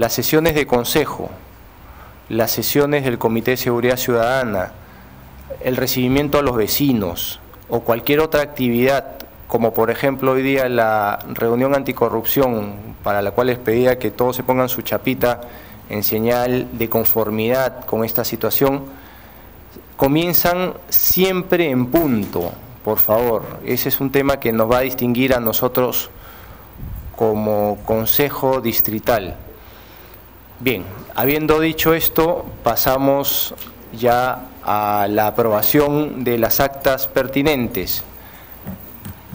las sesiones de consejo, las sesiones del Comité de Seguridad Ciudadana, el recibimiento a los vecinos o cualquier otra actividad, como por ejemplo hoy día la reunión anticorrupción, para la cual les pedía que todos se pongan su chapita en señal de conformidad con esta situación, comienzan siempre en punto, por favor. Ese es un tema que nos va a distinguir a nosotros como Consejo Distrital. Bien, habiendo dicho esto, pasamos ya a la aprobación de las actas pertinentes.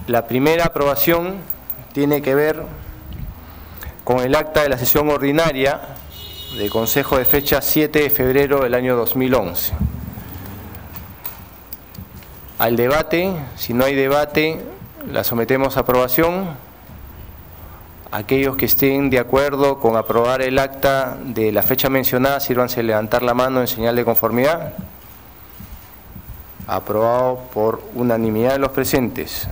La primera aprobación tiene que ver con el acta de la sesión ordinaria de Consejo de fecha 7 de febrero del año 2011. Al debate, si no hay debate, la sometemos a aprobación. Aquellos que estén de acuerdo con aprobar el acta de la fecha mencionada, sírvanse levantar la mano en señal de conformidad. Aprobado por unanimidad de los presentes.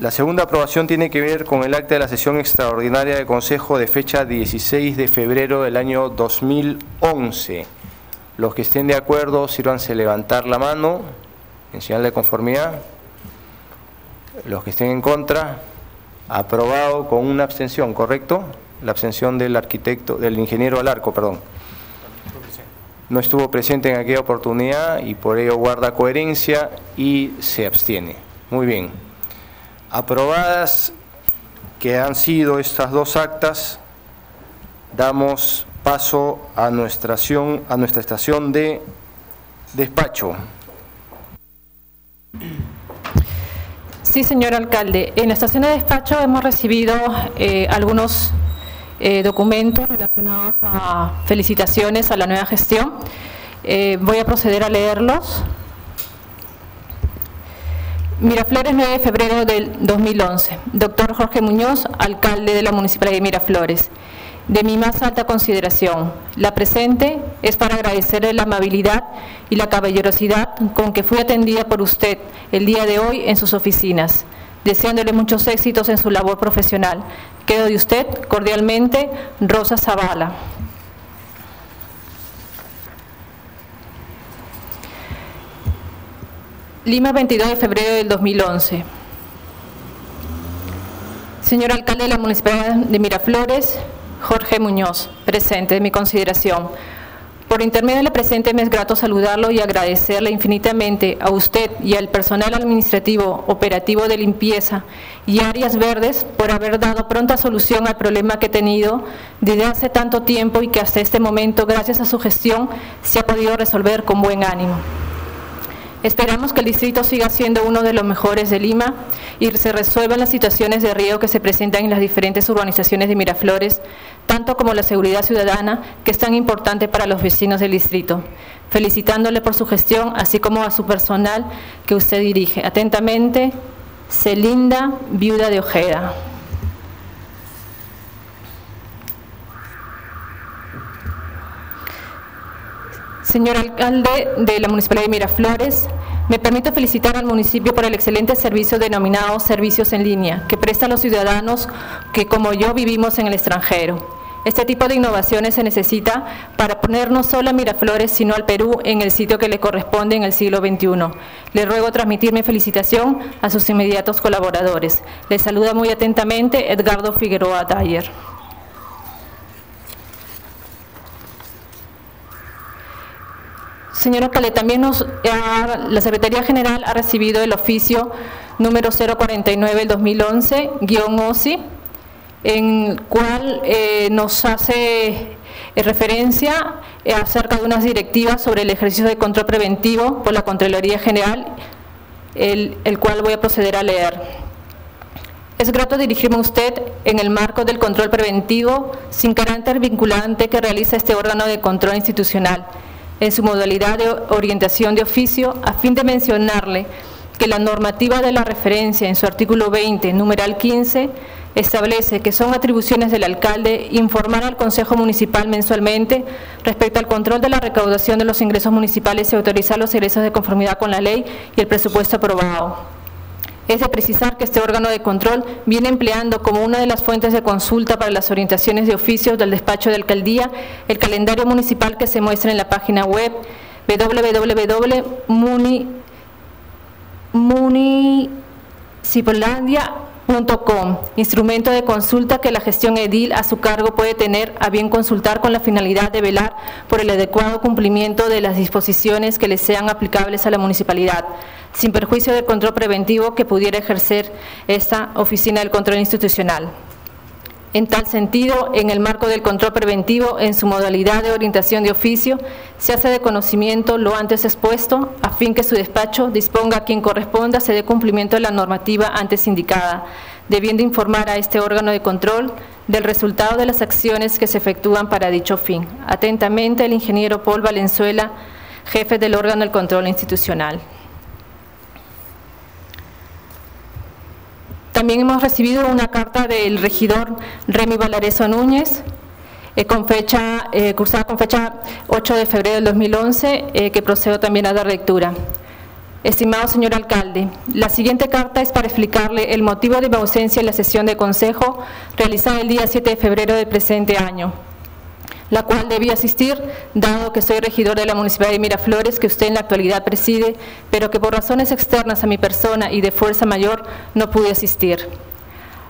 la segunda aprobación tiene que ver con el acta de la sesión extraordinaria del Consejo de fecha 16 de febrero del año 2011. Los que estén de acuerdo, sírvanse levantar la mano en señal de conformidad. Los que estén en contra, aprobado con una abstención, ¿correcto? La abstención del arquitecto, del ingeniero Alarco, perdón. No estuvo presente en aquella oportunidad y por ello guarda coherencia y se abstiene. Muy bien. Aprobadas que han sido estas dos actas, damos paso a nuestra, a nuestra estación de despacho. Sí, señor alcalde. En la estación de despacho hemos recibido eh, algunos eh, documentos relacionados a felicitaciones a la nueva gestión. Eh, voy a proceder a leerlos. Miraflores, 9 de febrero del 2011. Doctor Jorge Muñoz, alcalde de la Municipalidad de Miraflores de mi más alta consideración. La presente es para agradecerle la amabilidad y la caballerosidad con que fui atendida por usted el día de hoy en sus oficinas, deseándole muchos éxitos en su labor profesional. Quedo de usted cordialmente, Rosa Zavala. Lima, 22 de febrero del 2011. Señor alcalde de la Municipalidad de Miraflores, Jorge Muñoz, presente de mi consideración. Por intermedio de la presente me es grato saludarlo y agradecerle infinitamente a usted y al personal administrativo operativo de limpieza y áreas verdes por haber dado pronta solución al problema que he tenido desde hace tanto tiempo y que hasta este momento, gracias a su gestión, se ha podido resolver con buen ánimo. Esperamos que el distrito siga siendo uno de los mejores de Lima y se resuelvan las situaciones de riesgo que se presentan en las diferentes urbanizaciones de Miraflores, tanto como la seguridad ciudadana, que es tan importante para los vecinos del distrito. Felicitándole por su gestión, así como a su personal que usted dirige. Atentamente, Celinda, viuda de Ojeda. Señor alcalde de la Municipalidad de Miraflores, me permito felicitar al municipio por el excelente servicio denominado Servicios en Línea, que presta a los ciudadanos que como yo vivimos en el extranjero. Este tipo de innovaciones se necesita para poner no solo a Miraflores, sino al Perú en el sitio que le corresponde en el siglo XXI. Le ruego transmitir mi felicitación a sus inmediatos colaboradores. Les saluda muy atentamente Edgardo Figueroa Taller. Señor alcalde, también nos, la Secretaría General ha recibido el oficio número 049 del 2011, guion OSI, en el cual eh, nos hace eh, referencia eh, acerca de unas directivas sobre el ejercicio de control preventivo por la Contraloría General, el cual voy a proceder a leer. Es grato dirigirme a usted en el marco del control preventivo sin carácter vinculante que realiza este órgano de control institucional en su modalidad de orientación de oficio a fin de mencionarle que la normativa de la referencia en su artículo 20, numeral 15, establece que son atribuciones del alcalde informar al Consejo Municipal mensualmente respecto al control de la recaudación de los ingresos municipales y autorizar los ingresos de conformidad con la ley y el presupuesto aprobado. Es de precisar que este órgano de control viene empleando como una de las fuentes de consulta para las orientaciones de oficios del despacho de alcaldía el calendario municipal que se muestra en la página web www.municipallandia.com, instrumento de consulta que la gestión edil a su cargo puede tener a bien consultar con la finalidad de velar por el adecuado cumplimiento de las disposiciones que le sean aplicables a la municipalidad sin perjuicio del control preventivo que pudiera ejercer esta Oficina del Control Institucional. En tal sentido, en el marco del control preventivo, en su modalidad de orientación de oficio, se hace de conocimiento lo antes expuesto, a fin que su despacho disponga a quien corresponda se dé cumplimiento de la normativa antes indicada, debiendo informar a este órgano de control del resultado de las acciones que se efectúan para dicho fin. Atentamente, el ingeniero Paul Valenzuela, jefe del órgano del control institucional. También hemos recibido una carta del regidor Remy Valareso Núñez, eh, con fecha, eh, cursada con fecha 8 de febrero del 2011, eh, que procedo también a dar lectura. Estimado señor alcalde, la siguiente carta es para explicarle el motivo de mi ausencia en la sesión de consejo realizada el día 7 de febrero del presente año la cual debí asistir, dado que soy regidor de la Municipalidad de Miraflores, que usted en la actualidad preside, pero que por razones externas a mi persona y de fuerza mayor no pude asistir.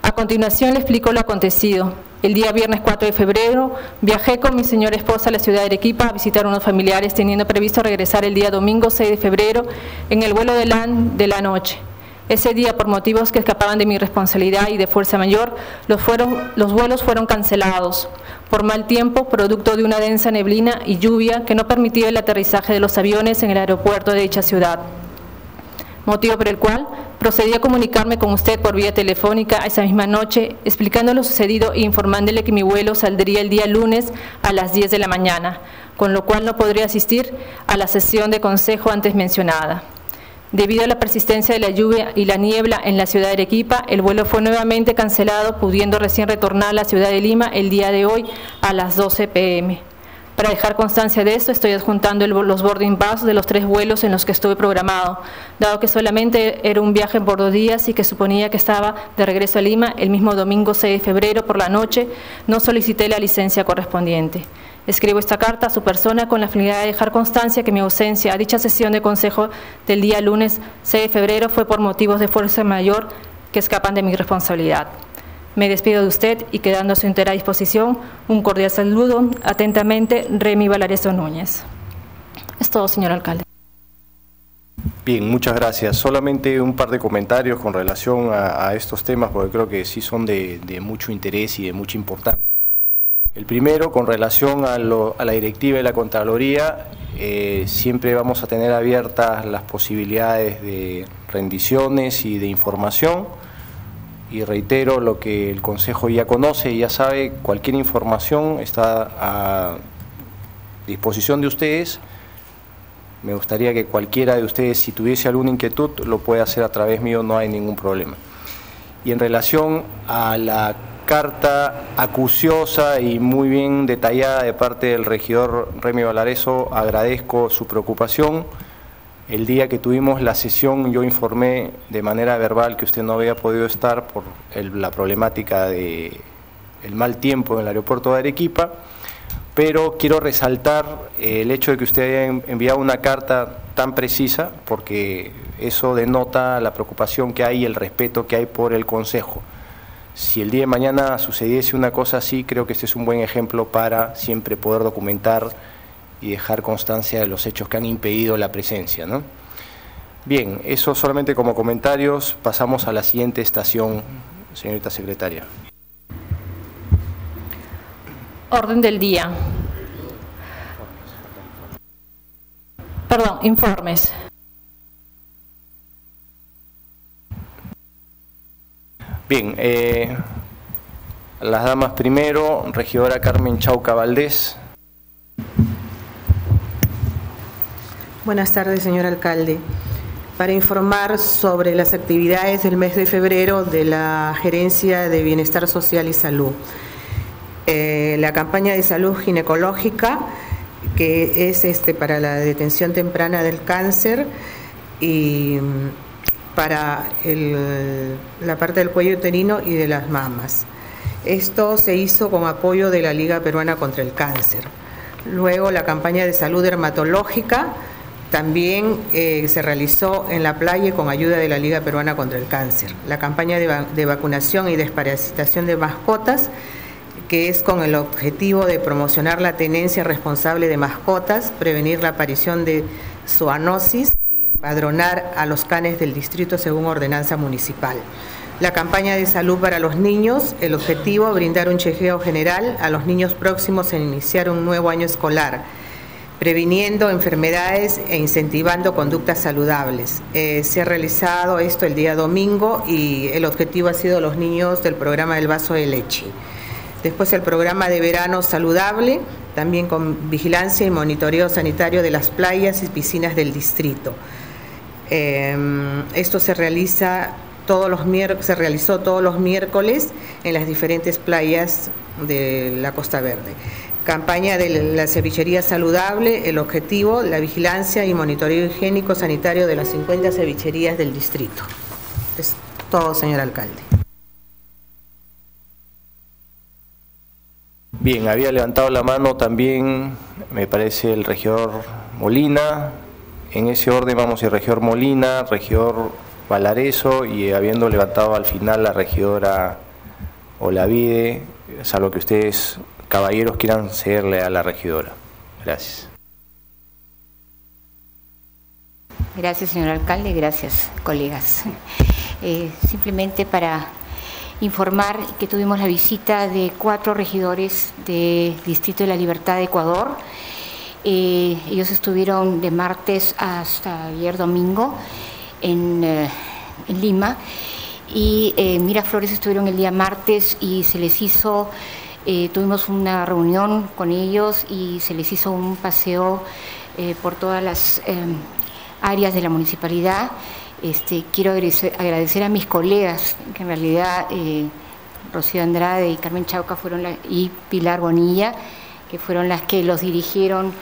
A continuación le explico lo acontecido. El día viernes 4 de febrero viajé con mi señora esposa a la ciudad de Arequipa a visitar a unos familiares, teniendo previsto regresar el día domingo 6 de febrero en el vuelo de de la noche. Ese día, por motivos que escapaban de mi responsabilidad y de fuerza mayor, los, fueron, los vuelos fueron cancelados por mal tiempo, producto de una densa neblina y lluvia que no permitía el aterrizaje de los aviones en el aeropuerto de dicha ciudad. Motivo por el cual procedí a comunicarme con usted por vía telefónica esa misma noche, explicando lo sucedido e informándole que mi vuelo saldría el día lunes a las 10 de la mañana, con lo cual no podría asistir a la sesión de consejo antes mencionada. Debido a la persistencia de la lluvia y la niebla en la ciudad de Arequipa, el vuelo fue nuevamente cancelado, pudiendo recién retornar a la ciudad de Lima el día de hoy a las 12 pm. Para dejar constancia de esto, estoy adjuntando los boarding pass de los tres vuelos en los que estuve programado, dado que solamente era un viaje por dos días y que suponía que estaba de regreso a Lima el mismo domingo 6 de febrero por la noche, no solicité la licencia correspondiente. Escribo esta carta a su persona con la finalidad de dejar constancia que mi ausencia a dicha sesión de consejo del día lunes 6 de febrero fue por motivos de fuerza mayor que escapan de mi responsabilidad. Me despido de usted y quedando a su entera disposición, un cordial saludo. Atentamente, Remy Valareso Núñez. Es todo, señor alcalde. Bien, muchas gracias. Solamente un par de comentarios con relación a, estos temas, porque creo que sí son de mucho interés y de mucha importancia. El primero, con relación a, la directiva de la Contraloría, eh, siempre vamos a tener abiertas las posibilidades de rendiciones y de información. Y reitero lo que el Consejo ya conoce y ya sabe, cualquier información está a disposición de ustedes. Me gustaría que cualquiera de ustedes, si tuviese alguna inquietud, lo pueda hacer a través mío, no hay ningún problema. Y en relación a la carta acuciosa y muy bien detallada de parte del regidor Remy Valareso. Agradezco su preocupación. El día que tuvimos la sesión yo informé de manera verbal que usted no había podido estar por la problemática de el mal tiempo en el aeropuerto de Arequipa, pero quiero resaltar el hecho de que usted haya enviado una carta tan precisa porque eso denota la preocupación que hay y el respeto que hay por el Consejo si el día de mañana sucediese una cosa así, creo que este es un buen ejemplo para siempre poder documentar y dejar constancia de los hechos que han impedido la presencia. ¿no? Bien, eso solamente como comentarios. Pasamos a la siguiente estación, señorita secretaria. Orden del día. Perdón, informes. Bien, eh, las damas primero, regidora Carmen Chauca Valdés. Buenas tardes, señor alcalde. Para informar sobre las actividades del mes de febrero de la Gerencia de Bienestar Social y Salud. Eh, la campaña de salud ginecológica, que es este, para la detención temprana del cáncer y para la parte del cuello uterino y de las mamas. Esto se hizo con apoyo de la Liga Peruana contra el Cáncer. Luego la campaña de salud dermatológica también eh, se realizó en la playa con ayuda de la Liga Peruana contra el Cáncer. La campaña de, vacunación y desparasitación de mascotas que es con el objetivo de promocionar la tenencia responsable de mascotas, prevenir la aparición de zoonosis empadronar a los canes del distrito según ordenanza municipal. La campaña de salud para los niños, el objetivo, brindar un chequeo general a los niños próximos a iniciar un nuevo año escolar, previniendo enfermedades e incentivando conductas saludables. Eh, se ha realizado esto el día domingo y el objetivo ha sido los niños del programa del vaso de leche. Después el programa de verano saludable, también con vigilancia y monitoreo sanitario de las playas y piscinas del distrito. Em, esto se realiza todos los se realizó todos los miércoles en las diferentes playas de la Costa Verde. Campaña de la cevichería saludable, el objetivo, la vigilancia y monitoreo higiénico sanitario de las 50 cevicherías del distrito. Es todo, señor alcalde. Bien, había levantado la mano también, me parece, el regidor Molina. En ese orden vamos el regidor Molina, regidor Valareso y habiendo levantado al final la regidora Olavide, salvo que ustedes, caballeros, quieran cederle a la regidora. Gracias. Gracias, señor alcalde, gracias, colegas. Eh, simplemente para informar que tuvimos la visita de cuatro regidores del Distrito de la Libertad de Ecuador. Eh, ellos estuvieron de martes hasta ayer domingo en, eh, Lima. Y eh, Miraflores estuvieron el día martes y se les hizo, tuvimos una reunión con ellos y se les hizo un paseo por todas las áreas de la municipalidad. Este, quiero agradecer, a mis colegas, que en realidad eh, Rocío Andrade y Carmen Chauca fueron y Pilar Bonilla, que fueron las que los dirigieron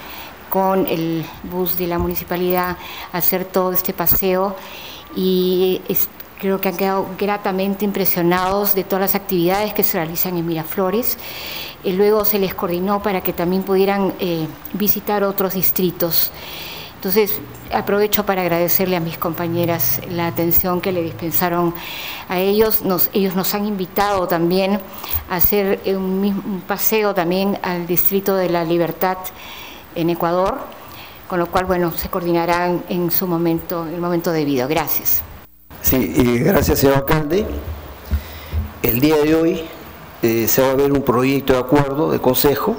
con el bus de la municipalidad a hacer todo este paseo y creo que han quedado gratamente impresionados de todas las actividades que se realizan en Miraflores. Y luego se les coordinó para que también pudieran eh, visitar otros distritos. Entonces, aprovecho para agradecerle a mis compañeras la atención que le dispensaron a ellos. ellos nos han invitado también a hacer un, paseo también al Distrito de la Libertad en Ecuador, con lo cual, bueno, se coordinarán en su momento, en el momento debido. Gracias. Sí, y gracias, señor alcalde. El día de hoy eh, se va a ver un proyecto de acuerdo de consejo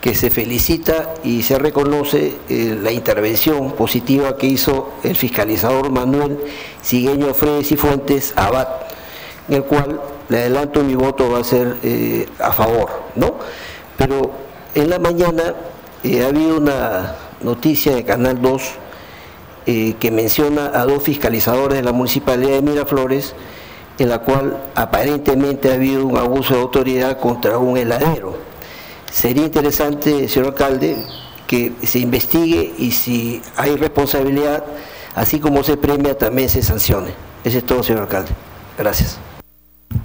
que se felicita y se reconoce eh, la intervención positiva que hizo el fiscalizador Manuel Sigueño Fredes y Fuentes Abad, en el cual le adelanto mi voto va a ser eh, a favor, ¿no? Pero en la mañana eh, ha habido una noticia de Canal 2 que menciona a dos fiscalizadores de la Municipalidad de Miraflores, en la cual aparentemente ha habido un abuso de autoridad contra un heladero Sería interesante, señor alcalde, que se investigue y si hay responsabilidad, así como se premia, también se sancione. Ese es todo, señor alcalde. Gracias.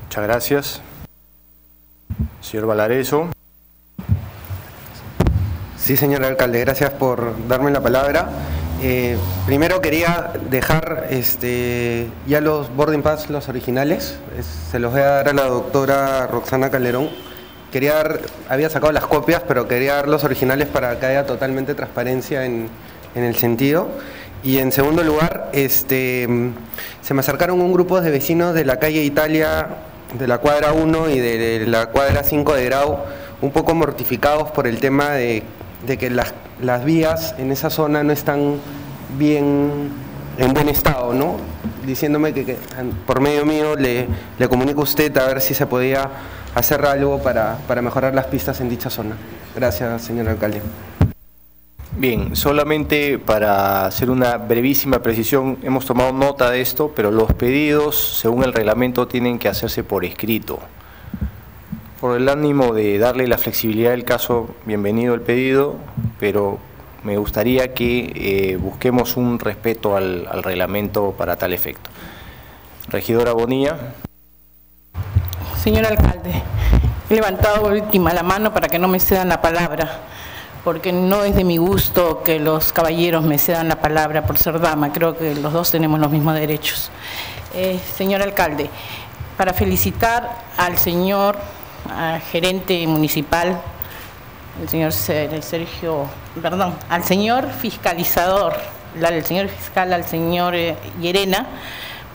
Muchas gracias. Señor Valareso. Sí, señor alcalde, gracias por darme la palabra. Eh, primero quería dejar este, ya los boarding pass, los originales, se los voy a dar a la doctora Roxana Calderón quería dar, había sacado las copias, pero quería dar los originales para que haya totalmente transparencia en, el sentido. Y en segundo lugar, este, se me acercaron un grupo de vecinos de la calle Italia, de la cuadra 1 y de la cuadra 5 de Grau, un poco mortificados por el tema de, que las, vías en esa zona no están bien en buen estado, ¿no? Diciéndome que, por medio mío le, le comunico a usted a ver si se podía hacer algo para, mejorar las pistas en dicha zona. Gracias, señor alcalde. Bien, solamente para hacer una brevísima precisión, hemos tomado nota de esto, pero los pedidos, según el reglamento, tienen que hacerse por escrito. Por el ánimo de darle la flexibilidad del caso, bienvenido el pedido, pero me gustaría que eh, busquemos un respeto al reglamento para tal efecto. Regidora Bonilla. Señor alcalde, he levantado última la mano para que no me cedan la palabra, porque no es de mi gusto que los caballeros me cedan la palabra por ser dama, creo que los dos tenemos los mismos derechos. Eh, señor alcalde, para felicitar al señor gerente municipal, el señor Sergio, perdón, al señor fiscalizador, al señor fiscal, al señor eh, Llerena,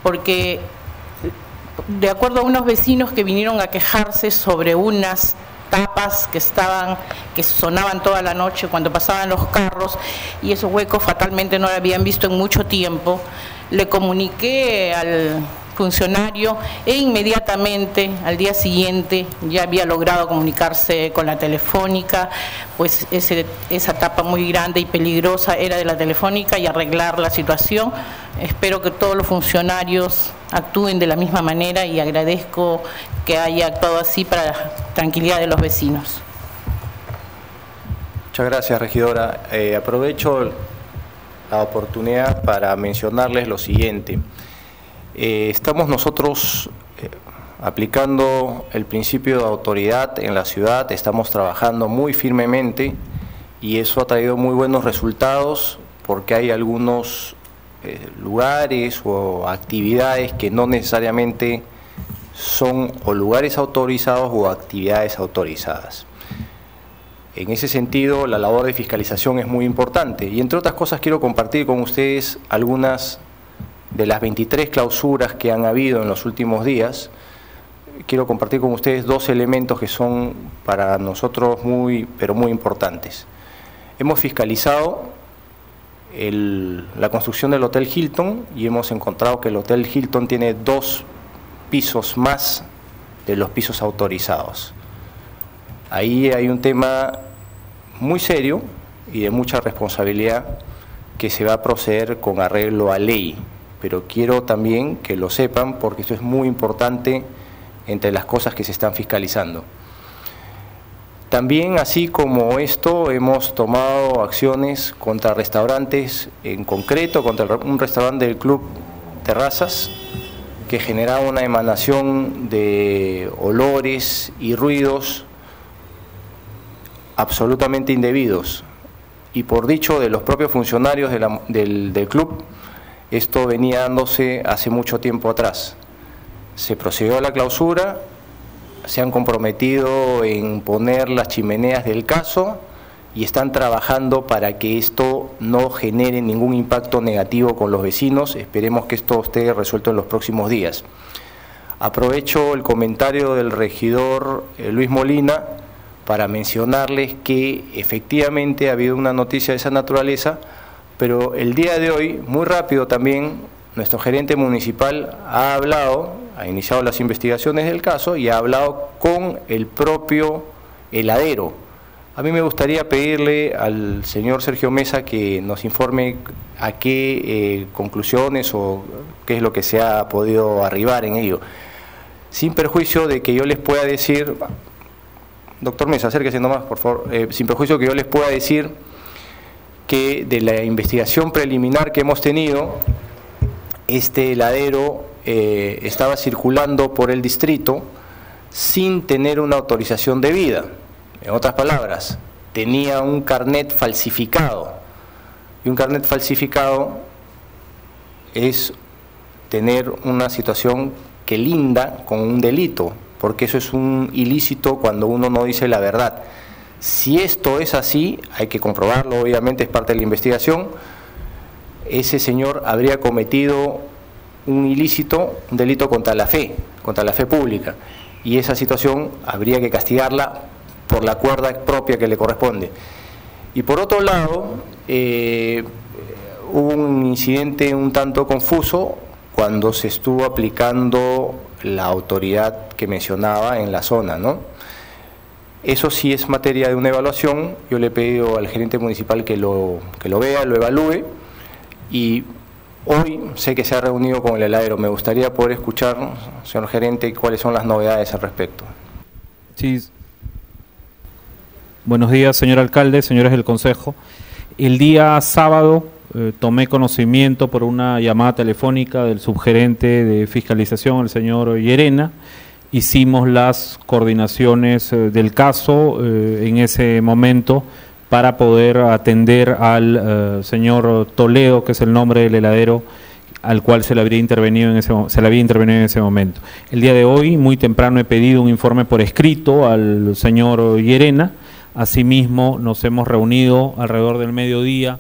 porque de acuerdo a unos vecinos que vinieron a quejarse sobre unas tapas que estaban, que sonaban toda la noche cuando pasaban los carros y esos huecos fatalmente no lo habían visto en mucho tiempo, le comuniqué al funcionario e inmediatamente al día siguiente ya había logrado comunicarse con la telefónica, pues ese, esa tapa muy grande y peligrosa era de la telefónica y arreglar la situación. Espero que todos los funcionarios actúen de la misma manera y agradezco que haya actuado así para la tranquilidad de los vecinos. Muchas gracias, regidora. Eh, aprovecho la oportunidad para mencionarles lo siguiente. Eh, estamos nosotros eh, aplicando el principio de autoridad en la ciudad, estamos trabajando muy firmemente y eso ha traído muy buenos resultados porque hay algunos eh, lugares o actividades que no necesariamente son o lugares autorizados o actividades autorizadas. En ese sentido, la labor de fiscalización es muy importante y entre otras cosas quiero compartir con ustedes algunas de las 23 clausuras que han habido en los últimos días, quiero compartir con ustedes dos elementos que son para nosotros muy, pero muy importantes. Hemos fiscalizado la construcción del Hotel Hilton y hemos encontrado que el Hotel Hilton tiene dos pisos más de los pisos autorizados. Ahí hay un tema muy serio y de mucha responsabilidad que se va a proceder con arreglo a ley pero quiero también que lo sepan porque esto es muy importante entre las cosas que se están fiscalizando. También, así como esto, hemos tomado acciones contra restaurantes, en concreto contra un restaurante del Club Terrazas, que generaba una emanación de olores y ruidos absolutamente indebidos. Y por dicho de los propios funcionarios del, del club, esto venía dándose hace mucho tiempo atrás. Se procedió a la clausura, se han comprometido en poner las chimeneas del caso y están trabajando para que esto no genere ningún impacto negativo con los vecinos. Esperemos que esto esté resuelto en los próximos días. Aprovecho el comentario del regidor eh, Luis Molina para mencionarles que efectivamente ha habido una noticia de esa naturaleza, pero el día de hoy, muy rápido también, nuestro gerente municipal ha hablado, ha iniciado las investigaciones del caso y ha hablado con el propio heladero. A mí me gustaría pedirle al señor Sergio Mesa que nos informe a qué eh, conclusiones o qué es lo que se ha podido arribar en ello. Sin perjuicio de que yo les pueda decir, doctor Mesa, acérquese nomás, por favor, eh, sin perjuicio de que yo les pueda decir que de la investigación preliminar que hemos tenido, este heladero eh, estaba circulando por el distrito sin tener una autorización debida. En otras palabras, tenía un carnet falsificado. Y un carnet falsificado es tener una situación que linda con un delito, porque eso es un ilícito cuando uno no dice la verdad. Si esto es así, hay que comprobarlo, obviamente es parte de la investigación, ese señor habría cometido un ilícito, un delito contra la fe, contra la fe pública, y esa situación habría que castigarla por la cuerda propia que le corresponde. Y por otro lado, eh, hubo un incidente un tanto confuso cuando se estuvo aplicando la autoridad que mencionaba en la zona, ¿no? Eso sí es materia de una evaluación. Yo le he pedido al gerente municipal que lo, que lo vea, lo evalúe y hoy sé que se ha reunido con el heladero. Me gustaría poder escuchar, señor gerente, cuáles son las novedades al respecto. Sí. Buenos días, señor alcalde, señores del Consejo. El día sábado eh, tomé conocimiento por una llamada telefónica del subgerente de fiscalización, el señor Llerena. Hicimos las coordinaciones eh, del caso eh, en ese momento para poder atender al señor Toledo, que es el nombre del heladero al cual se le habría intervenido en ese se le había intervenido en ese momento. El día de hoy, muy temprano, he pedido un informe por escrito al señor Llerena. Asimismo, nos hemos reunido alrededor del mediodía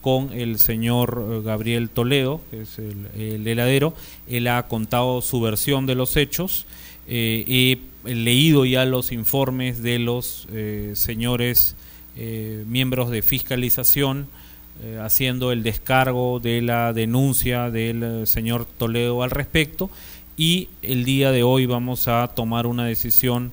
con el señor eh, Gabriel Toledo, que es el, heladero. Él ha contado su versión de los hechos. Eh, he leído ya los informes de los eh, señores miembros de fiscalización haciendo el descargo de la denuncia del señor Toledo al respecto y el día de hoy vamos a tomar una decisión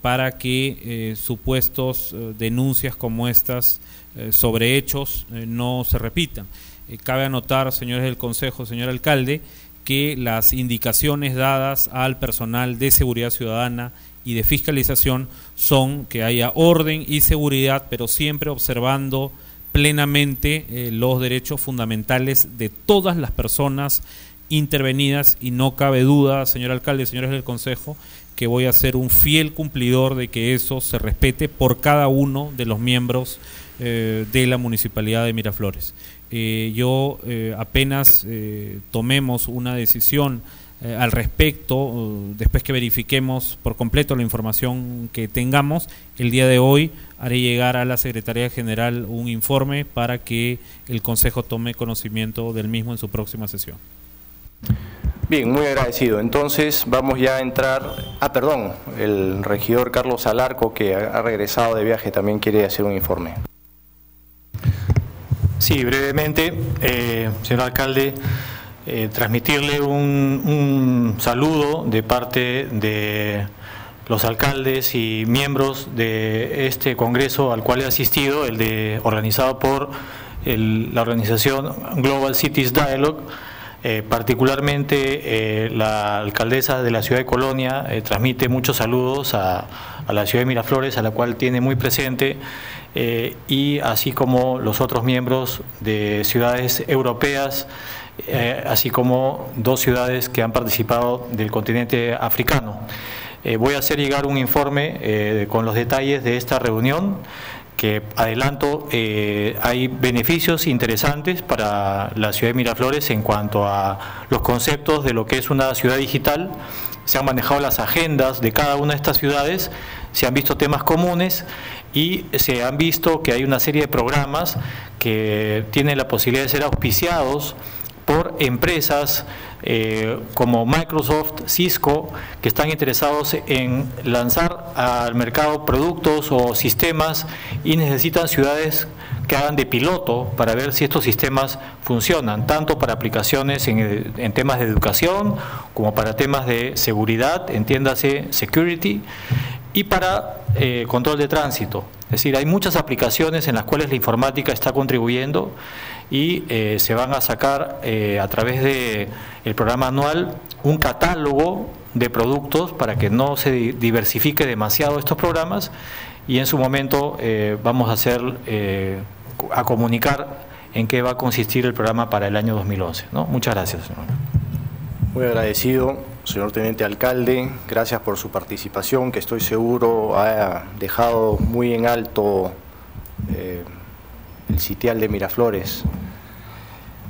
para que supuestos denuncias como estas eh, sobre hechos eh, no se repitan. Eh, cabe anotar, señores del Consejo, señor alcalde, que las indicaciones dadas al personal de seguridad ciudadana y de fiscalización son que haya orden y seguridad, pero siempre observando plenamente los derechos fundamentales de todas las personas intervenidas y no cabe duda, señor alcalde, señores del Consejo, que voy a ser un fiel cumplidor de que eso se respete por cada uno de los miembros eh, de la Municipalidad de Miraflores. Eh, yo eh, apenas tomemos una decisión al respecto, después que verifiquemos por completo la información que tengamos, el día de hoy haré llegar a la Secretaría General un informe para que el Consejo tome conocimiento del mismo en su próxima sesión. Bien, muy agradecido. Entonces vamos ya a entrar, ah, perdón, el regidor Carlos Alarco, que ha regresado de viaje, también quiere hacer un informe. Sí, brevemente, eh, señor alcalde, eh, transmitirle un, saludo de parte de los alcaldes y miembros de este congreso al cual he asistido, el de organizado por la organización Global Cities Dialogue. Eh, particularmente la alcaldesa de la ciudad de Colonia transmite muchos saludos a la ciudad de Miraflores, a la cual tiene muy presente eh, y así como los otros miembros de ciudades europeas, eh, así como dos ciudades que han participado del continente africano. Eh, voy a hacer llegar un informe con los detalles de esta reunión que adelanto, hay beneficios interesantes para la ciudad de Miraflores en cuanto a los conceptos de lo que es una ciudad digital. Se han manejado las agendas de cada una de estas ciudades, se han visto temas comunes y se han visto que hay una serie de programas que tienen la posibilidad de ser auspiciados por empresas eh, como Microsoft, Cisco, que están interesados en lanzar al mercado productos o sistemas y necesitan ciudades que hagan de piloto para ver si estos sistemas funcionan, tanto para aplicaciones en, en temas de educación como para temas de seguridad, entiéndase security, y para eh, control de tránsito. Es decir, hay muchas aplicaciones en las cuales la informática está contribuyendo y eh, se van a sacar eh, a través del el programa anual un catálogo de productos para que no se diversifique demasiado estos programas y en su momento vamos a hacer a comunicar en qué va a consistir el programa para el año 2011. ¿no? Muchas gracias. Señor. Muy agradecido. Señor Teniente Alcalde, gracias por su participación, que estoy seguro ha dejado muy en alto eh, el sitial de Miraflores.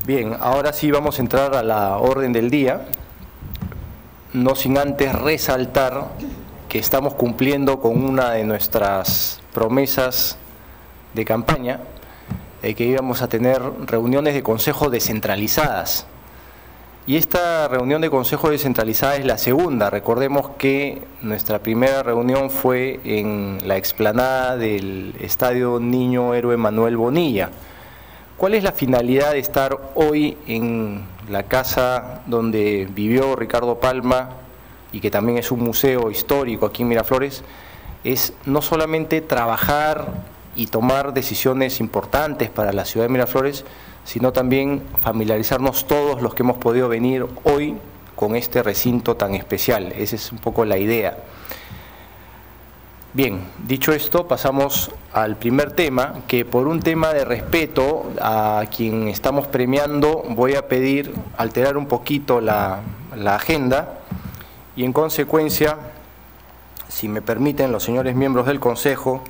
Bien, ahora sí vamos a entrar a la orden del día, no sin antes resaltar que estamos cumpliendo con una de nuestras promesas de campaña, eh, que íbamos a tener reuniones de consejo descentralizadas y esta reunión de consejo descentralizada es la segunda. Recordemos que nuestra primera reunión fue en la explanada del Estadio Niño Héroe Manuel Bonilla. ¿Cuál es la finalidad de estar hoy en la casa donde vivió Ricardo Palma y que también es un museo histórico aquí en Miraflores? Es no solamente trabajar y tomar decisiones importantes para la ciudad de Miraflores, sino también familiarizarnos todos los que hemos podido venir hoy con este recinto tan especial. Esa es un poco la idea. Bien, dicho esto, pasamos al primer tema, que por un tema de respeto a quien estamos premiando, voy a pedir alterar un poquito la, la agenda y en consecuencia, si me permiten los señores miembros del Consejo,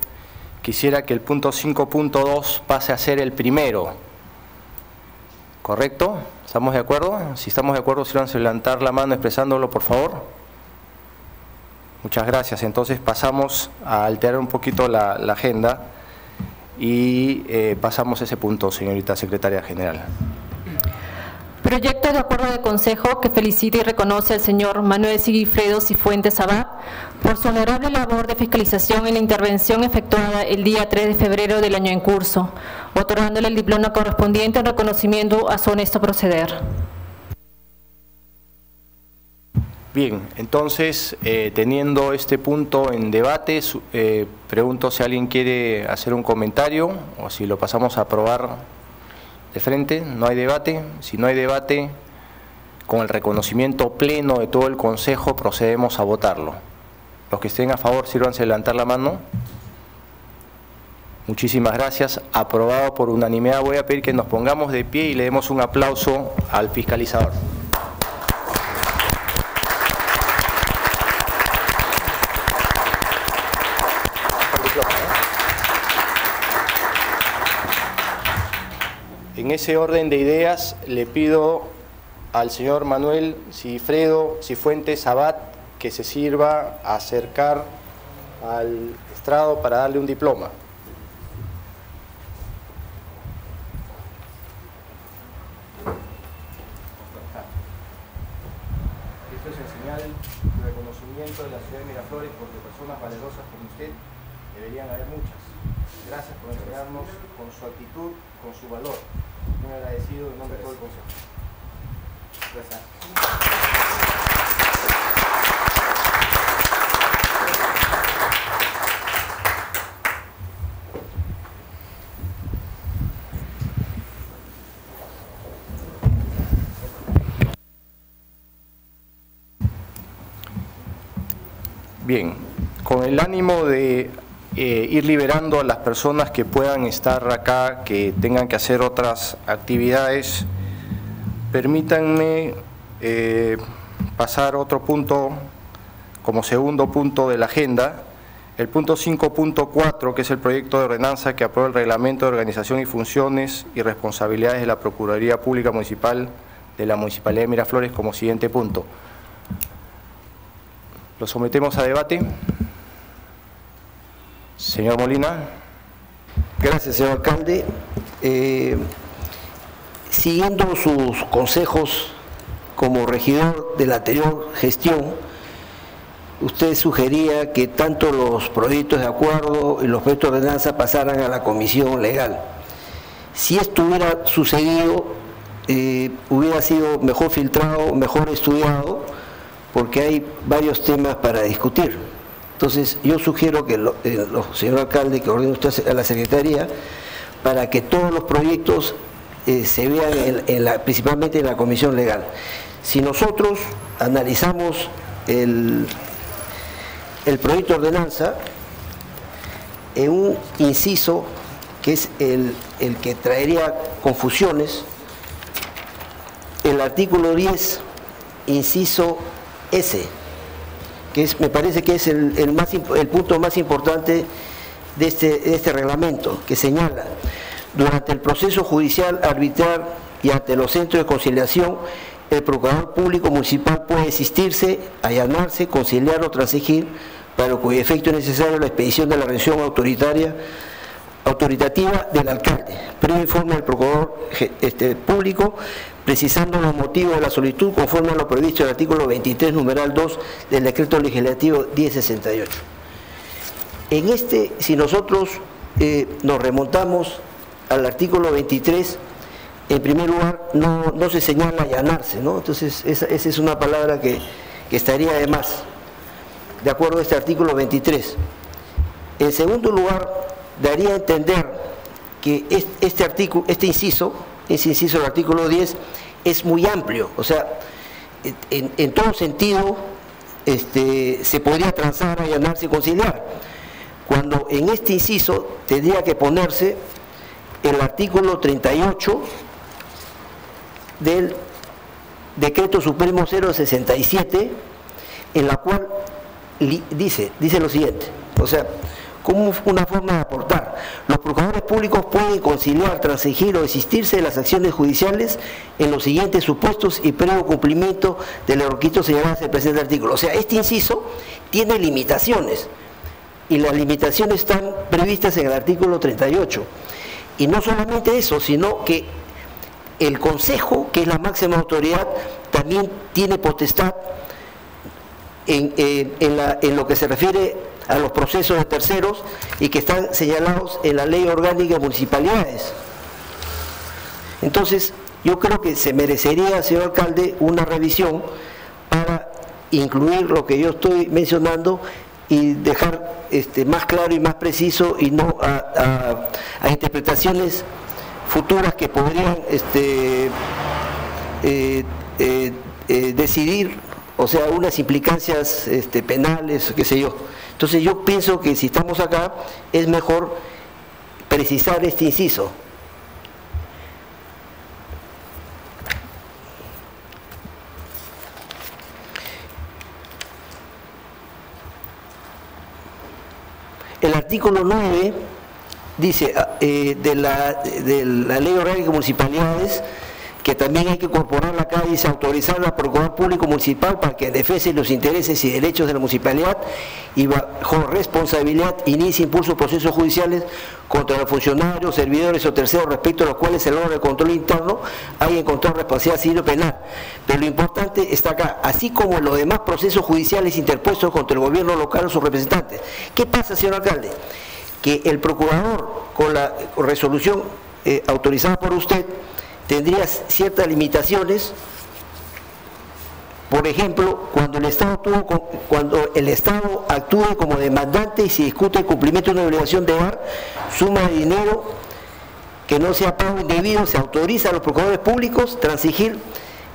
quisiera que el punto 5.2 pase a ser el primero. ¿Correcto? ¿Estamos de acuerdo? Si estamos de acuerdo, si van a levantar la mano expresándolo, por favor. Muchas gracias. Entonces pasamos a alterar un poquito la, agenda y eh, pasamos ese punto, señorita secretaria general. Proyecto de acuerdo de consejo que felicita y reconoce al señor Manuel Sigifredo Cifuentes Abad por su honorable labor de fiscalización en la intervención efectuada el día 3 de febrero del año en curso, otorgándole el diploma correspondiente en reconocimiento a su honesto proceder. Bien, entonces, eh, teniendo este punto en debate, eh, pregunto si alguien quiere hacer un comentario o si lo pasamos a aprobar de frente. No hay debate. Si no hay debate, con el reconocimiento pleno de todo el Consejo, procedemos a votarlo. Los que estén a favor, sírvanse levantar la mano. Muchísimas gracias. Aprobado por unanimidad. Voy a pedir que nos pongamos de pie y le demos un aplauso al fiscalizador. En ese orden de ideas le pido al señor Manuel Cifredo Cifuentes Sabat que se sirva a acercar al estrado para darle un diploma. Esto es el señal de reconocimiento de la ciudad de Miraflores porque personas valerosas como usted deberían haber muchas. Gracias por enseñarnos con su actitud, con su valor en nombre de todo el. Bien, con el ánimo de eh, ir liberando a las personas que puedan estar acá, que tengan que hacer otras actividades. Permítanme eh, pasar otro punto como segundo punto de la agenda, el punto 5.4, que es el proyecto de ordenanza que aprueba el reglamento de organización y funciones y responsabilidades de la Procuraduría Pública Municipal de la Municipalidad de Miraflores como siguiente punto. Lo sometemos a debate. Señor Molina. Gracias, señor alcalde. Eh, siguiendo sus consejos como regidor de la anterior gestión, usted sugería que tanto los proyectos de acuerdo y los proyectos de ordenanza pasaran a la comisión legal. Si esto hubiera sucedido, eh, hubiera sido mejor filtrado, mejor estudiado, porque hay varios temas para discutir. Entonces, yo sugiero que, el eh, señor alcalde, que ordene usted a la Secretaría, para que todos los proyectos eh, se vean principalmente en la Comisión Legal. Si nosotros analizamos el, el proyecto de ordenanza, en un inciso que es el, el que traería confusiones, el artículo 10, inciso S, me parece que es el, punto más importante de este, de este reglamento, que señala, durante el proceso judicial arbitral y ante los centros de conciliación, el Procurador Público Municipal puede existirse, allanarse, conciliar o transigir, para cuyo efecto es necesario la expedición de la rendición autoritaria autoritativa del alcalde, previo informe del Procurador este, Público precisando los motivos de la solicitud conforme a lo previsto en el artículo 23, numeral 2 del decreto legislativo 1068. En este, si nosotros eh, nos remontamos al artículo 23, en primer lugar no, se señala allanarse, ¿no? Entonces esa, es una palabra que, estaría de más, de acuerdo a este artículo 23. En segundo lugar, daría a entender que este este inciso, ese inciso del artículo 10 es muy amplio, o sea, en, todo sentido este, se podría transar, allanarse y conciliar. cuando en este inciso tendría que ponerse el artículo 38 del Decreto Supremo 067, en la cual dice, dice lo siguiente, o sea, como una forma de aportar. Los procuradores públicos pueden conciliar, transigir o desistirse de las acciones judiciales en los siguientes supuestos y previo cumplimiento de los requisitos señalados en el presente artículo. O sea, este inciso tiene limitaciones y las limitaciones están previstas en el artículo 38. Y no solamente eso, sino que el Consejo, que es la máxima autoridad, también tiene potestad en, en lo que se refiere a los procesos de terceros y que están señalados en la ley orgánica de municipalidades. Entonces, yo creo que se merecería, señor alcalde, una revisión para incluir lo que yo estoy mencionando y dejar este, más claro y más preciso y no a, interpretaciones futuras que podrían este, eh, eh, eh, decidir, o sea, unas implicancias este, penales, qué sé yo. Entonces yo pienso que si estamos acá es mejor precisar este inciso. El artículo 9 dice ah, eh, de, la, de la ley orgánica de municipalidades que también hay que incorporar la acá, dice autorizar al Procurador Público Municipal para que defense los intereses y derechos de la municipalidad y bajo responsabilidad inicie impulso procesos judiciales contra los funcionarios, servidores o terceros respecto a los cuales el órgano de control interno haya encontrado responsabilidad civil o penal. Pero lo importante está acá, así como los demás procesos judiciales interpuestos contra el gobierno local o sus representantes. ¿Qué pasa, señor alcalde? Que el procurador, con la resolución eh, autorizada por usted, tendría ciertas limitaciones. Por ejemplo, cuando el Estado Estado actúe como demandante y se discute el cumplimiento de una obligación de dar suma de dinero que no sea pago indebido, se autoriza a los procuradores públicos transigir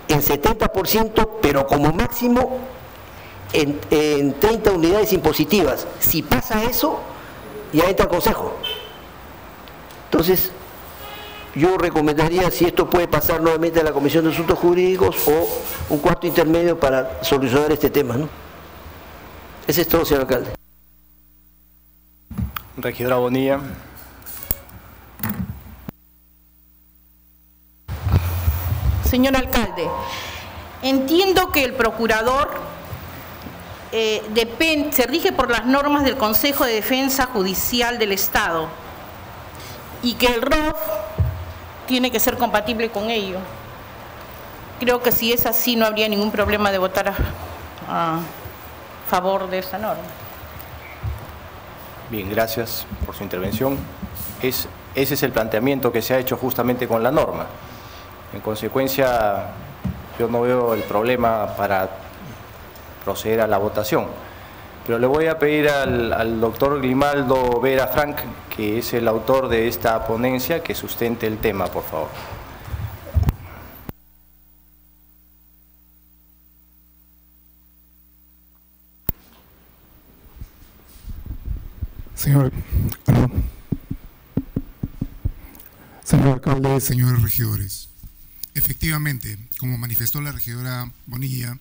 en 70%, pero como máximo en, en 30 unidades impositivas. Si pasa eso, ya entra el Consejo. Entonces, yo recomendaría si esto puede pasar nuevamente a la Comisión de Asuntos Jurídicos o un cuarto intermedio para solucionar este tema. ¿no? Ese es todo, señor alcalde. Regidora Bonilla. Señor alcalde, entiendo que el procurador eh, se rige por las normas del Consejo de Defensa Judicial del Estado y que el ROF tiene que ser compatible con ello. Creo que si es así no habría ningún problema de votar a, favor de esa norma. Bien, gracias por su intervención. Es, ese es el planteamiento que se ha hecho justamente con la norma. En consecuencia, yo no veo el problema para proceder a la votación. Pero le voy a pedir al, doctor Grimaldo Vera Frank, que es el autor de esta ponencia, que sustente el tema, por favor. Señor, señor alcalde, señores regidores, efectivamente, como manifestó la regidora Bonilla,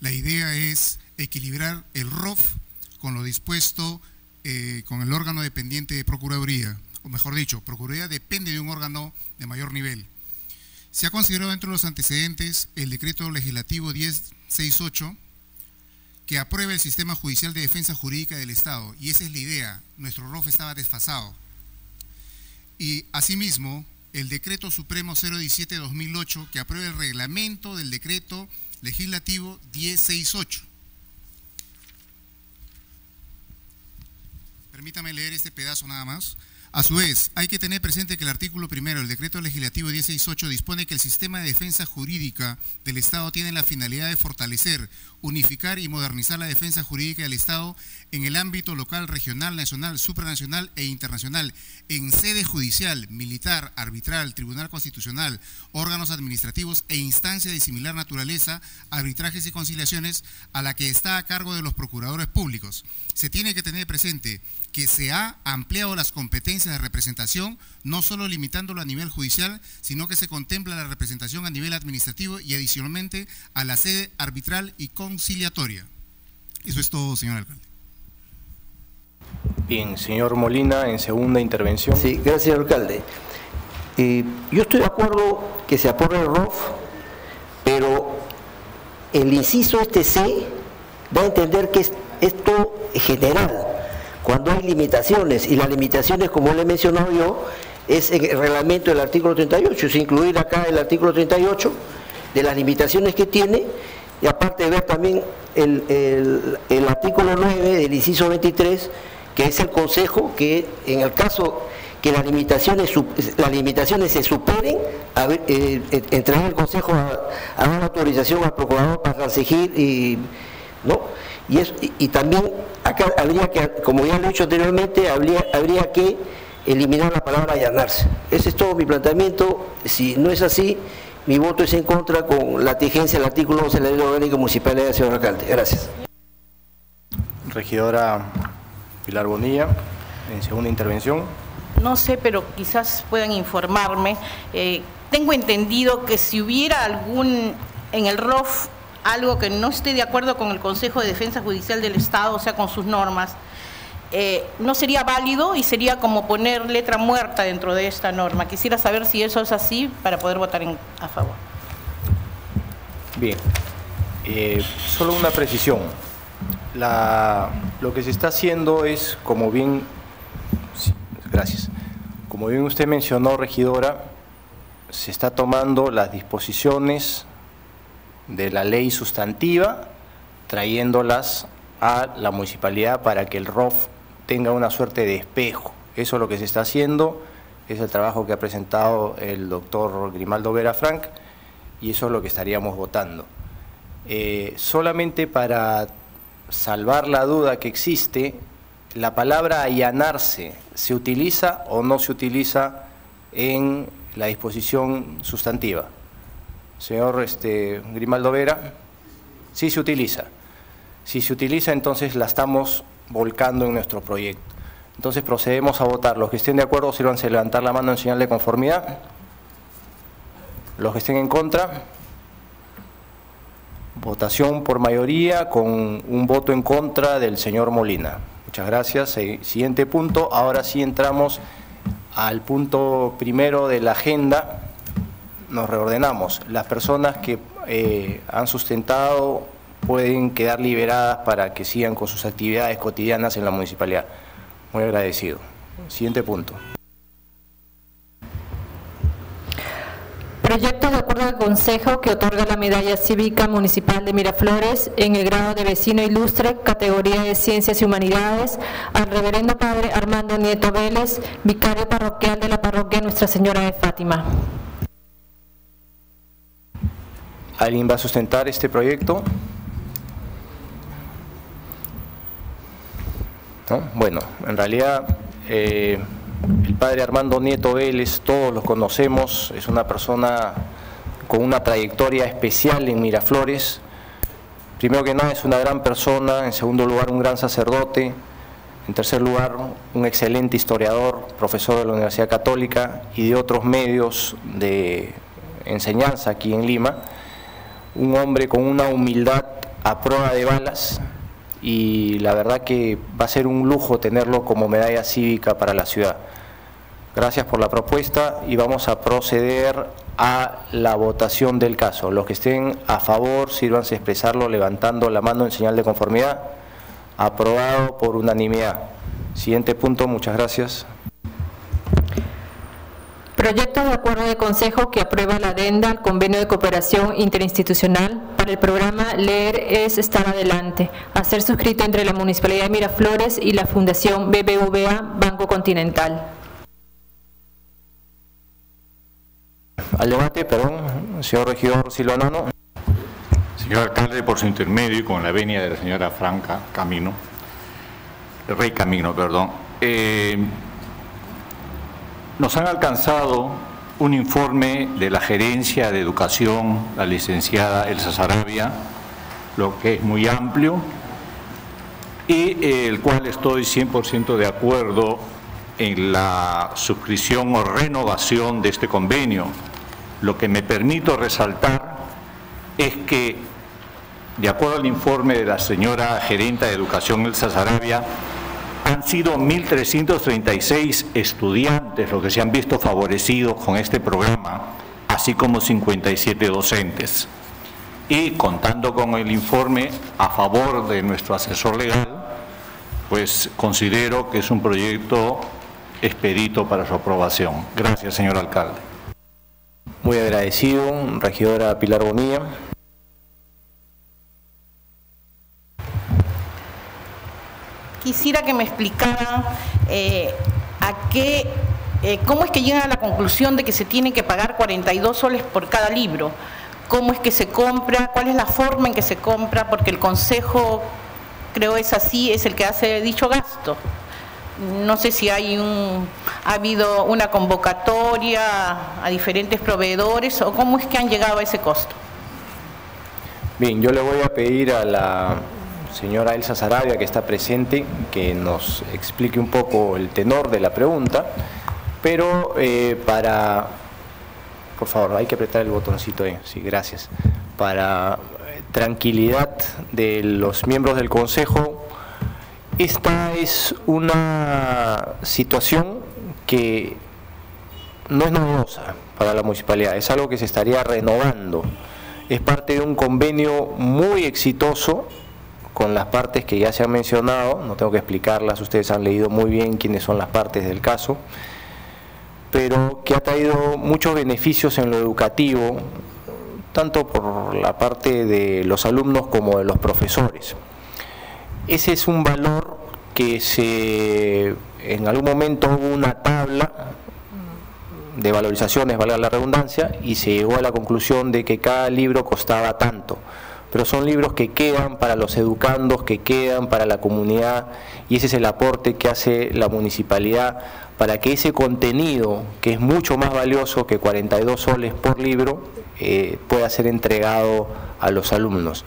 la idea es equilibrar el ROF con lo dispuesto eh, con el órgano dependiente de Procuraduría, o mejor dicho, Procuraduría depende de un órgano de mayor nivel. Se ha considerado dentro de los antecedentes el decreto legislativo 1068 que aprueba el sistema judicial de defensa jurídica del Estado, y esa es la idea, nuestro ROF estaba desfasado. Y asimismo, el decreto supremo 017-2008 que aprueba el reglamento del decreto legislativo 1068 Permítame leer este pedazo nada más. A su vez, hay que tener presente que el artículo primero del decreto legislativo 168 dispone que el sistema de defensa jurídica del Estado tiene la finalidad de fortalecer, unificar y modernizar la defensa jurídica del Estado en el ámbito local, regional, nacional, supranacional e internacional, en sede judicial, militar, arbitral, tribunal constitucional, órganos administrativos e instancias de similar naturaleza, arbitrajes y conciliaciones, a la que está a cargo de los procuradores públicos. Se tiene que tener presente que se ha ampliado las competencias de representación, no solo limitándolo a nivel judicial, sino que se contempla la representación a nivel administrativo y adicionalmente a la sede arbitral y conciliatoria. Eso es todo, señor alcalde. Bien, señor Molina, en segunda intervención. Sí, gracias, alcalde. Eh, yo estoy de acuerdo que se apruebe el ROF, pero el inciso este C da a entender que es esto general cuando hay limitaciones, y las limitaciones, como le he mencionado yo, es el reglamento del artículo 38, es incluir acá el artículo 38 de las limitaciones que tiene, y aparte de ver también el, artículo 9 del inciso 23, que es el consejo que en el caso que las limitaciones, las limitaciones se superen, a eh, eh, el consejo a, una autorización al procurador para transigir y ¿no? Y, también acá habría que, como ya lo he dicho anteriormente, habría, habría que eliminar la palabra allanarse. Ese es todo mi planteamiento. Si no es así, mi voto es en contra con la tigencia del artículo 11 de la Ley Orgánica Municipal de señor alcalde. Gracias. Regidora Pilar Bonilla, en segunda intervención. No sé, pero quizás puedan informarme. Eh, tengo entendido que si hubiera algún en el ROF algo que no esté de acuerdo con el Consejo de Defensa Judicial del Estado, o sea, con sus normas, eh, no sería válido y sería como poner letra muerta dentro de esta norma. Quisiera saber si eso es así para poder votar a favor. Bien, eh, solo una precisión. lo que se está haciendo es, como bien, gracias, como bien usted mencionó, regidora, se está tomando las disposiciones de la ley sustantiva, trayéndolas a la municipalidad para que el ROF tenga una suerte de espejo. Eso es lo que se está haciendo, es el trabajo que ha presentado el doctor Grimaldo Vera Frank y eso es lo que estaríamos votando. Eh, solamente para salvar la duda que existe, la palabra allanarse se utiliza o no se utiliza en la disposición sustantiva. Señor este, Grimaldo Vera, sí se utiliza. Si se utiliza, entonces la estamos volcando en nuestro proyecto. Entonces procedemos a votar. Los que estén de acuerdo, sírvanse levantar la mano en señal de conformidad. Los que estén en contra, votación por mayoría con un voto en contra del señor Molina. Muchas gracias. Siguiente punto. Ahora sí entramos al punto primero de la agenda nos reordenamos. Las personas que eh, han sustentado pueden quedar liberadas para que sigan con sus actividades cotidianas en la municipalidad. Muy agradecido. Siguiente punto. Proyecto de acuerdo al Consejo que otorga la Medalla Cívica Municipal de Miraflores en el grado de vecino ilustre, categoría de Ciencias y Humanidades, al Reverendo Padre Armando Nieto Vélez, vicario parroquial de la parroquia Nuestra Señora de Fátima. ¿Alguien va a sustentar este proyecto? Bueno, en realidad eh, el padre Armando Nieto Vélez, todos lo conocemos, es una persona con una trayectoria especial en Miraflores. Primero que nada es una gran persona, en segundo lugar un gran sacerdote, en tercer lugar un excelente historiador, profesor de la Universidad Católica y de otros medios de enseñanza aquí en Lima un hombre con una humildad a prueba de balas y la verdad que va a ser un lujo tenerlo como medalla cívica para la ciudad. Gracias por la propuesta y vamos a proceder a la votación del caso. Los que estén a favor, sírvanse a expresarlo levantando la mano en señal de conformidad. Aprobado por unanimidad. Siguiente punto, muchas gracias. Proyecto de acuerdo de consejo que aprueba la adenda al convenio de cooperación interinstitucional para el programa Leer es estar adelante, a ser suscrito entre la Municipalidad de Miraflores y la Fundación BBVA Banco Continental. Al debate, perdón, señor regidor Silvanano. Señor alcalde, por su intermedio y con la venia de la señora Franca Camino, Rey Camino, perdón. Eh, nos han alcanzado un informe de la Gerencia de Educación, la licenciada Elsa Sarabia, lo que es muy amplio, y eh, el cual estoy 100% de acuerdo en la suscripción o renovación de este convenio. Lo que me permito resaltar es que, de acuerdo al informe de la señora gerenta de Educación Elsa Sarabia, han sido 1.336 estudiantes los que se han visto favorecidos con este programa, así como 57 docentes. Y contando con el informe a favor de nuestro asesor legal, pues considero que es un proyecto expedito para su aprobación. Gracias, señor alcalde. Muy agradecido, regidora Pilar Bonilla. Quisiera que me explicaran eh, a qué, eh, cómo es que llegan a la conclusión de que se tienen que pagar 42 soles por cada libro. ¿Cómo es que se compra? ¿Cuál es la forma en que se compra? Porque el Consejo creo es así, es el que hace dicho gasto. No sé si hay un, ha habido una convocatoria a diferentes proveedores o cómo es que han llegado a ese costo. Bien, yo le voy a pedir a la señora Elsa Sarabia, que está presente, que nos explique un poco el tenor de la pregunta, pero eh, para, por favor, hay que apretar el botoncito ahí, sí, gracias, para tranquilidad de los miembros del Consejo, esta es una situación que no es novedosa para la municipalidad, es algo que se estaría renovando. Es parte de un convenio muy exitoso con las partes que ya se han mencionado, no tengo que explicarlas, ustedes han leído muy bien quiénes son las partes del caso, pero que ha traído muchos beneficios en lo educativo, tanto por la parte de los alumnos como de los profesores. Ese es un valor que se, en algún momento hubo una tabla de valorizaciones, valga la redundancia, y se llegó a la conclusión de que cada libro costaba tanto. Pero son libros que quedan para los educandos, que quedan para la comunidad, y ese es el aporte que hace la municipalidad para que ese contenido, que es mucho más valioso que 42 soles por libro, eh, pueda ser entregado a los alumnos.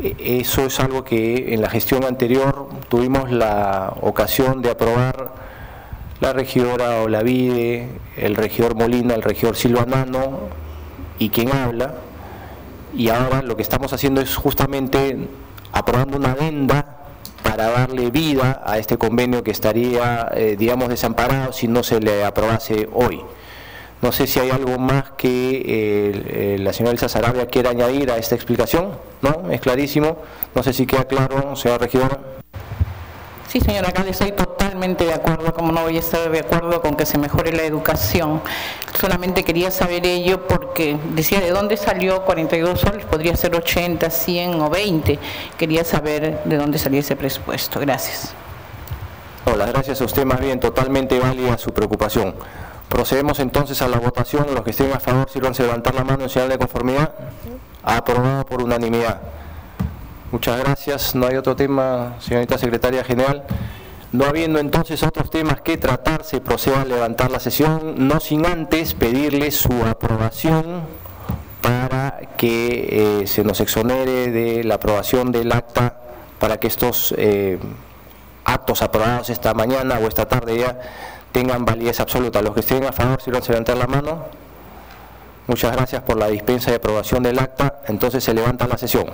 E, eso es algo que en la gestión anterior tuvimos la ocasión de aprobar la regidora Olavide, el regidor Molina, el regidor Silvanano y quien habla. Y ahora lo que estamos haciendo es justamente aprobando una adenda para darle vida a este convenio que estaría, eh, digamos, desamparado si no se le aprobase hoy. No sé si hay algo más que eh, la señora Elsa Sarabia quiera añadir a esta explicación, ¿no? Es clarísimo. No sé si queda claro, señora regidora. Sí, señora alcalde, estoy totalmente de acuerdo, como no voy a estar de acuerdo con que se mejore la educación. Solamente quería saber ello porque decía de dónde salió 42 soles, podría ser 80, 100 o 20. Quería saber de dónde salía ese presupuesto. Gracias. Hola, gracias a usted, más bien totalmente válida su preocupación. Procedemos entonces a la votación. Los que estén a favor, sírvanse levantar la mano en señal de conformidad. Aprobado por unanimidad. Muchas gracias. No hay otro tema, señorita secretaria general. No habiendo entonces otros temas que tratar, se procede a levantar la sesión, no sin antes pedirle su aprobación para que eh, se nos exonere de la aprobación del acta, para que estos eh, actos aprobados esta mañana o esta tarde ya tengan validez absoluta. Los que estén a favor, si a levantar la mano. Muchas gracias por la dispensa y aprobación del acta. Entonces se levanta la sesión.